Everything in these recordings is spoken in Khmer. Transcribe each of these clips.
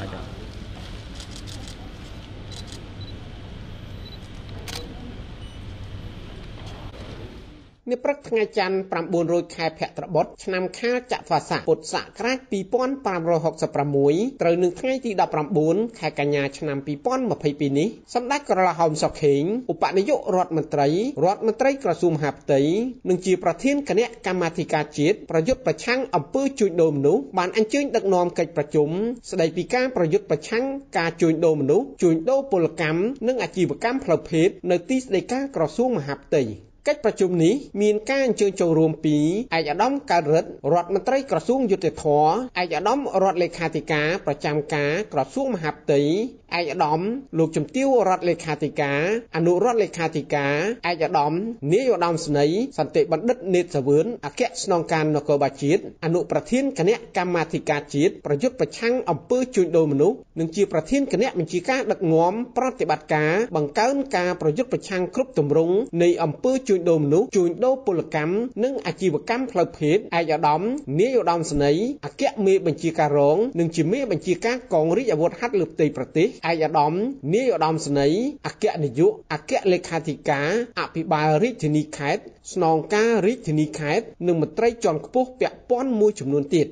ដាច់អត់ នៅព្រឹកថ្ងៃច័ន្ទ900ខែភទ្របទឆ្នាំខាលចត្វាស័កពុទ្ធសករាជ2566ត្រូវនឹងថ្ងៃទី19ខែកញ្ញាឆ្នាំ2022នេះសម្ដេចក្រឡាហោមសុខេងឧបនាយករដ្ឋមន្ត្រីរដ្ឋមន្ត្រីក្រសួងមហាផ្ទៃនិងជាប្រធានគណៈកម្មាធិការជាតិប្រយុទ្ធប្រឆាំងអំពើជួញដូរមនុស្សបានអញ្ជើញដឹកនាំកិច្ចប្រជុំស្ដីពីការប្រយុទ្ធប្រឆាំងការជួញដូរមនុស្សជួញដូរពលកម្មនិងអាជីវកម្មផ្លូវភេទនៅទីស្តីការក្រសួងមហាផ្ទៃ កិច្ចប្រជុំនេះមានការអញ្ជើញចូលរួមពីឯកឧត្តមកើតរិទ្ធរដ្ឋមន្ត្រីក្រសួងយុតិធធឯកឧត្តមរដ្ឋលេខាធិការប្រចាំការក្រសួងមហាផ្ទៃ ឯកឧត្តមលោកជំទាវរដ្ឋលេខាធិការអនុរដ្ឋលេខាធិការឯកឧត្តមនាយឧត្តមស្នេហ៍សន្តិបណ្ឌិតនេតសាវឿនអគ្គស្នងការនគរបាលជាតិអនុប្រធានគណៈកម្មាធិការជាតិប្រយុទ្ធប្រឆាំងអំពើជួញដូរមនុស្សនិងជាប្រធានគណៈបញ្ជាការដឹកនាំប្រតិបត្តិការបង្កើនការប្រយុទ្ធប្រឆាំងគ្រប់ទម្រង់នៃអំពើជួញដូរមនុស្សជួញដូរពលកម្មនិងអាជីវកម្មផ្លូវភេទឯកឧត្តមនាយឧត្តមស្នេហ៍អគ្គមេបញ្ជាការរងនិងជាមេបញ្ជាការកងរាជអាវុធហត្ថលើផ្ទៃប្រទេសឯកឧត្តមនាយឧត្តមស្នេហ៍អគ្គនាយកអគ្គលេខាធិការអភិបាលរាជធានីខេត្តស្នងការរាជធានីខេត្តនិងមន្ត្រីជាន់ខ្ពស់ពាក់ព័ន្ធមួយចំនួនទៀត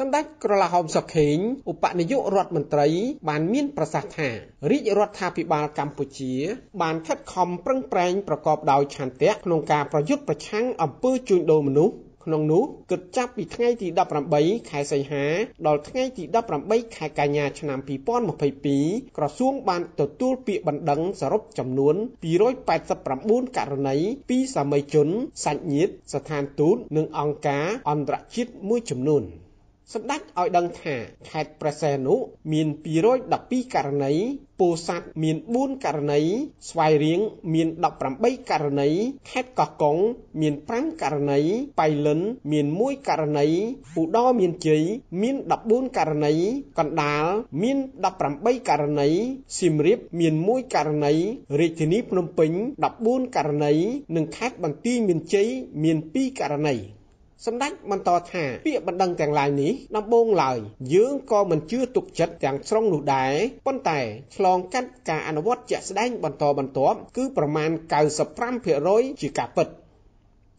សម្ដេចក្រឡាហោមសុខេងឧបនាយករដ្ឋមន្ត្រី បានមានប្រសាសន៍ថារាជរដ្ឋាភិបាលកម្ពុជា បានខិតខំប្រឹងប្រែងប្រកបដោយឆន្ទៈក្នុងការប្រយុទ្ធប្រឆាំងអំពើជួញដូរមនុស្ស ក្នុងនោះគិតចាប់ពីថ្ងៃទី18ខែសីហាដល់ថ្ងៃទី18ខែកញ្ញាឆ្នាំ2022ក្រសួងបានទទួលពាក្យបណ្ដឹងសរុបចំនួន289ករណីពីសាមីជនសាច់ញាតិស្ថានទូតនិងអង្គការអន្តរជាតិមួយចំនួន។ សម្ដេចឲ្យដឹងថាខេត្តព្រះសីហនុមាន212ករណីពោធិ៍សាត់មាន4ករណីស្វាយរៀងមាន18ករណីខេត្តកោះកុងមាន5ករណីបៃលិនមាន1ករណីឧត្តរមានជ័យមាន14ករណីកណ្ដាលមាន18ករណីសៀមរាបមាន1ករណីរាជធានីភ្នំពេញ14ករណីនិងខេត្តបន្ទាយមានជ័យមាន2ករណី សម្ដេចបន្តថាពាក្យបណ្ដឹងទាំងឡាយនេះដំបូងឡើយយើងក៏មិនជឿទុកចិត្តទាំងស្រុងនោះដែរប៉ុន្តែឆ្លងកាត់ការអនុវត្តជាក់ស្ដែងបន្តបន្ទាប់គឺប្រមាណ95%ជាការពិត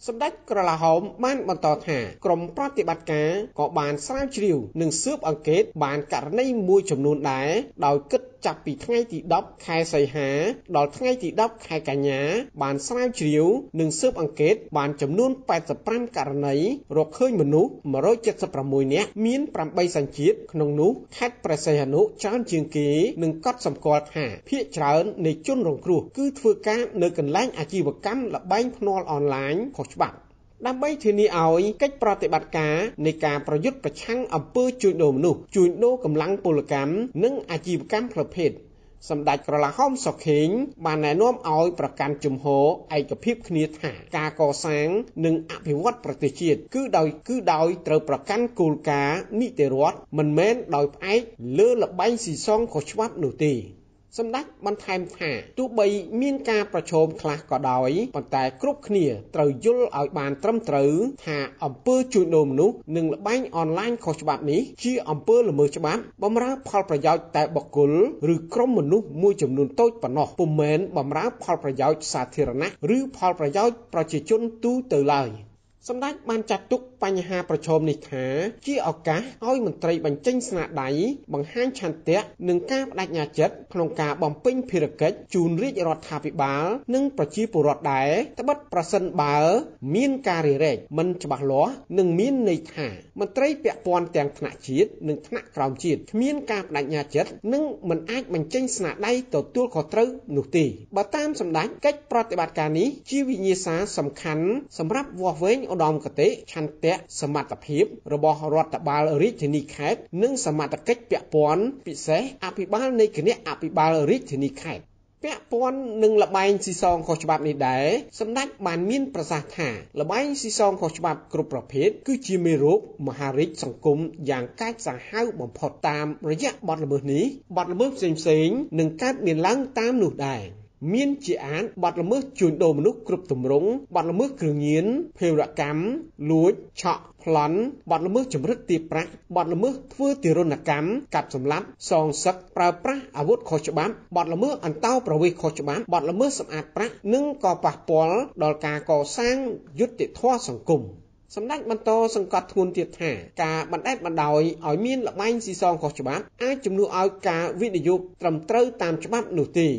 សម្ដេចក្រឡាហោមបានបន្តថាក្រមប្រតិបត្តិការក៏បានស្រាវជ្រាវនិងស៊ើបអង្កេតបានករណីមួយចំនួនដែរដោយគិតចាប់ពីថ្ងៃទី10ខែសីហាដល់ថ្ងៃទី10ខែកញ្ញា បានស្រាវជ្រាវ និងស៊ើបអង្កេត បានចំនួន85ករណីរកឃើញមនុស្ស176នាក់មាន8សញ្ជាតិក្នុងនោះខេត្តព្រះសីហនុច្រើនជាងគេនិងកត់សម្គាល់ថាភាគច្រើននៃជនរងគ្រោះគឺធ្វើការនៅកន្លែងអាជីវកម្មលបែងភ្នាល់អនឡាញខុសច្បាប់ ដើម្បីធានាឲ្យកិច្ចប្រតិបត្តិការនៃការប្រយុទ្ធប្រឆាំងអំពើជួញដូរមនុស្សជួញដូរកម្លាំងពលកម្មនិងអាជីវកម្មផ្លូវភេទសម្ដេចក្រឡាហោមសុខេងបានណែនាំឲ្យប្រកាន់ជំហរឯកភាពគ្នាថាការកសាងនិងអភិវឌ្ឍប្រទេសជាតិគឺដោយគឺដោយត្រូវប្រកាន់គោលការណ៍នីតិរដ្ឋមិនមែនដោយផ្អែកលើលបែងស៊ីសងខុសច្បាប់នោះទេ សម្ដេចបន្ថែមថាទោះបីមានការប្រឈមខ្លះក៏ដោយប៉ុន្តែគ្រប់គ្នាត្រូវយល់ឲ្យបានត្រឹមត្រូវថាអំពើជួញដូរមនុស្សនិងល្បែងអនឡាញខុសច្បាប់នេះជាអំពើល្មើសច្បាប់បំរើផលប្រយោជន៍តែបុគ្គលឬក្រុមមនុស្សមួយចំនួនតូចប៉ុណ្ណោះពុំមែនបំរើផលប្រយោជន៍សាធារណៈឬផលប្រយោជន៍ប្រជាជនទូទៅឡើយ សម្ដេចបានចាត់ទុកបញ្ហាប្រឈមនេះថាជាឱកាសឲ្យមន្ត្រីបញ្ចេញស្នាដៃបង្ហាញឆន្ទៈនិងការបដិញ្ញាចិត្តក្នុងការបំពេញភារកិច្ចជូនរាជរដ្ឋាភិបាលនិងប្រជាពលរដ្ឋដែរត្បិតប្រសិនបើមានការរារែកមិនច្បាស់លាស់និងមានន័យថាមន្ត្រីពាក់ព័ន្ធទាំងថ្នាក់ជាតិនិងថ្នាក់ក្រោមជាតិគ្មានការបដិញ្ញាចិត្តនិងមិនអាចបញ្ចេញស្នាដៃទទួលខុសត្រូវនោះទេបើតាមសម្ដេចកិច្ចប្រតិបត្តិការនេះជាវិញ្ញាសាសំខាន់សម្រាប់វាស់វែងឧត្តមគតិឆន្ទៈសមត្ថភាពរបស់រដ្ឋបាលរាជធានីខេត្តនិងសមត្ថកិច្ចពាក់ព័ន្ធពិសេសអភិបាលនៃគណៈអភិបាលរាជធានីខេត្តពាក់ព័ន្ធនឹងលបែងស៊ីសងខុសច្បាប់នេះដែរសម្ដេចបានមានប្រសាសន៍ថាលបែងស៊ីសងខុសច្បាប់គ្រប់ប្រភេទគឺជាមេរោគមហារីកសង្គមយ៉ាងកាចសាហាវបំផុតតាមរយៈបទល្មើសនេះបទល្មើសផ្សេងៗនឹងកើតមានឡើងតាមនោះដែរ មានជាអានបាត់ល្មើសជួញដូរមនុស្សគ្រប់ទម្រង់បាត់ល្មើសគ្រឿងញៀនភេរវកម្មលួចឆក់ប្លន់បាត់ល្មើសចម្រិតទារប្រាក់បាត់ល្មើសធ្វើទារុណកម្មកាប់សម្លាប់សងសឹកប្រើប្រាស់អាវុធខុសច្បាប់បាត់ល្មើសអន្តោប្រវេសន៍ខុសច្បាប់បាត់ល្មើសសម្អាតប្រាក់និងក៏ប៉ះពាល់ដល់ការកសាងយុត្តិធម៌សង្គមសម្ដេចបន្តសង្កត់ធ្ងន់ទៀតថាការបណ្ដេតបណ្ដោយឲ្យមានលបែងស៊ីសងខុសច្បាប់អាចជំនួសឲ្យការវិនិយោគត្រឹមត្រូវតាមច្បាប់នោះទេ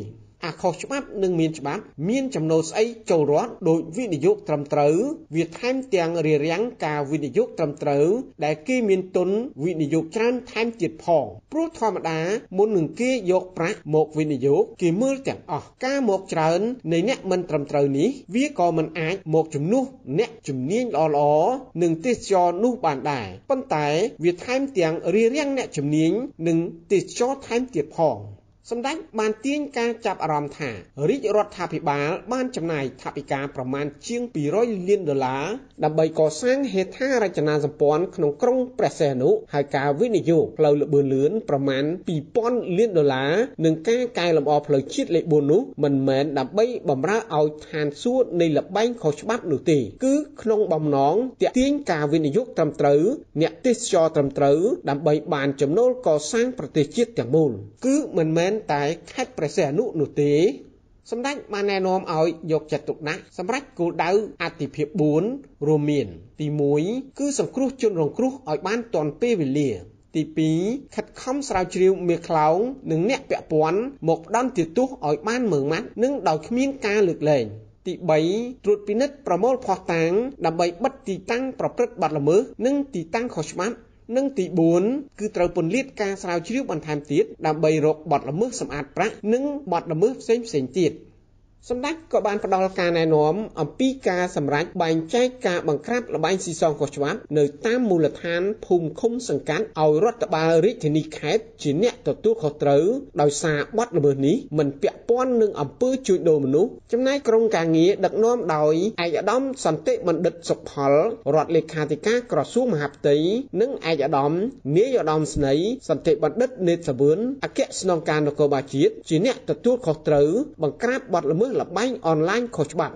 អាខុសច្បាប់និងមានច្បាប់មានចំណូលស្អីចូលរដ្ឋដោយវិនិយោគត្រឹមត្រូវវាថែមទាំងរារាំងការវិនិយោគត្រឹមត្រូវដែលគេមានទុនវិនិយោគច្រើនថែមទៀតផងព្រោះធម្មតាមុននឹងគេយកប្រាក់មកវិនិយោគគេមើលទាំងអស់ការមកច្រើននៃអ្នកមិនត្រឹមត្រូវនេះវាក៏មិនអាចមកជំនួសអ្នកជំនាញល្អៗនិងទេសចរនោះបានដែរប៉ុន្តែវាថែមទាំងរារាំងអ្នកជំនាញនិងទេសចរថែមទៀតផង សម្ដេចបានទាញការចាប់អារម្មណ៍ថារាជរដ្ឋាភិបាលបានចំណាយថវិកាប្រមាណជាង200លានដុល្លារដើម្បីកសាងហេដ្ឋារចនាសម្ព័ន្ធក្នុងក្រុងព្រះសីហនុហើយការវិនិយោគផ្លូវលបឿនលឿនប្រមាណ2000លានដុល្លារនិងការកែលម្អផ្លូវជាតិលេខ4នោះមិនមែនដើម្បីបម្រើឲ្យឋានសួគ៌នៃលបែងខុសច្បាប់នោះទេគឺក្នុងបំណងទាក់ទាញការវិនិយោគត្រឹមត្រូវអ្នកទេសចរត្រឹមត្រូវដើម្បីបានចំណូលកសាងប្រទេសជាតិទាំងមូលគឺមិនមែនតែខេត្តព្រះសីហនុនោះទេសម្ដេចបានណែនាំឲ្យយកចិត្តទុកដាក់សម្រាប់គោលដៅអតិភិប4រួមមាន ទី1គឺសង្គ្រោះជនរងគ្រោះឲ្យបានទាន់ពេលវេលាទី2ខិតខំស្រាវជ្រាវមេខ្លោងនិងអ្នកពាក់ព័ន្ធមកផ្ដន់ទោសឲ្យបានម៉ឺងម៉ាត់និងដោយគ្មានការលើកលែងទី3ត្រួតពិនិត្យប្រមូលភស្តុតាងដើម្បីបិទទីតាំងប្រព្រឹត្តបទល្មើសនិងទីតាំងខុសច្បាប់ និងទី4គឺត្រូវពន្លាតការស្រាវជ្រាវបន្ថែមទៀតដើម្បីរកបទល្មើសសម្អាតប្រាក់និងបទល្មើសផ្សេងៗទៀត។ សម្ដេចក៏បានផ្ដល់ការណែនាំអំពីការសម្រេចបែងចែកការបង្ក្រាបលបែងស៊ីសងខុសច្បាប់នៅតាមមូលដ្ឋានភូមិឃុំសង្កាត់ឲ្យរដ្ឋបាលរាជធានីខេត្តជាអ្នកទទួលខុសត្រូវដោយសារបទល្មើសនេះមិនពាក់ព័ន្ធនឹងអំពើជួញដូរមនុស្សចំណែកក្រុមការងារដឹកនាំដោយឯកឧត្តមសន្តិបណ្ឌិតសុផលរដ្ឋលេខាធិការក្រសួងមហាផ្ទៃនិងឯកឧត្តមនាយឧត្តមស្នេហ៍សន្តិបណ្ឌិតនេតសាវឿនអគ្គស្នងការនគរបាលជាតិជាអ្នកទទួលខុសត្រូវបង្ក្រាបបទល្មើសលបែងអនឡាញខុសច្បាប់